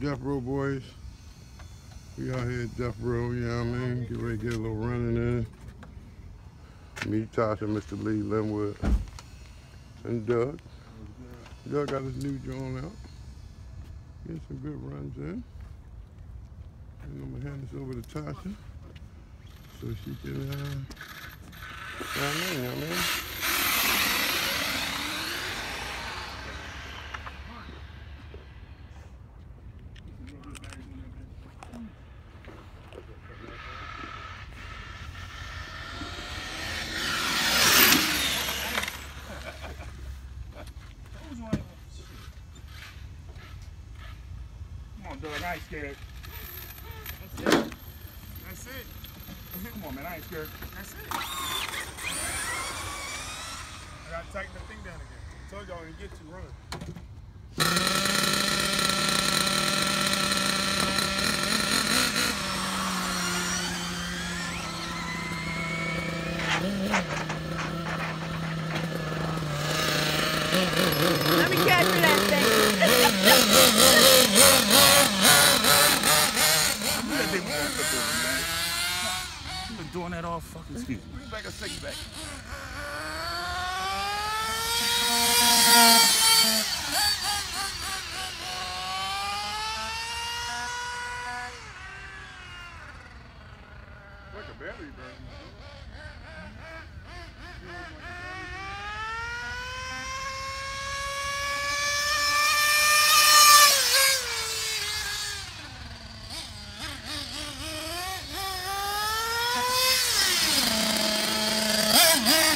Death Row boys. We out here at Death Row, you know what I mean? Get ready to get a little running in. Me, Tasha, Mr. Lee, Linwood, and Doug. Doug got his new joint out. Get some good runs in. And I'm gonna hand this over to Tasha so she can, uh, I mean, I mean. On, Doug, I ain't scared. That's it. That's it. Come on, man, I ain't scared. That's it. I gotta tighten the thing down again. I told y'all when you get to run. Let me catch that thing. That thing won't flip over, man. You've been doing that all fucking excuse me. Bring back a six back. Like a battery burn. Yeah, man. Trying to get the ship out. I had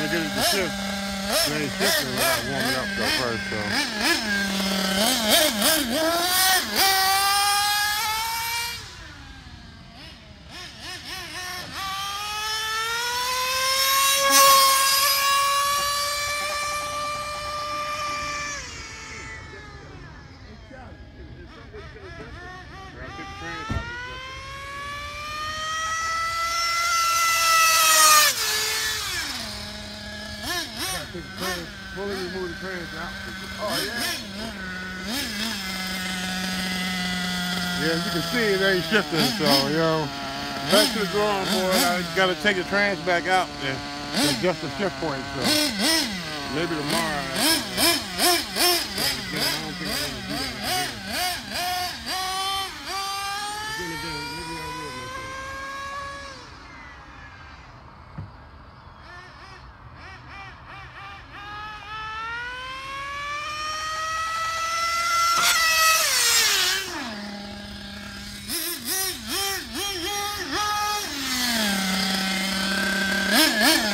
get it to shift. It ain't shifting without warming up though first, so. Gotta take the trans out of it, just- Gotta take the fully remove the trans out. Oh, yeah? Yeah, as you can see, it ain't shifting, so, you know, back to the drawing board. I gotta take the trans back out and adjust the shift point, so maybe tomorrow. I don't think Ah!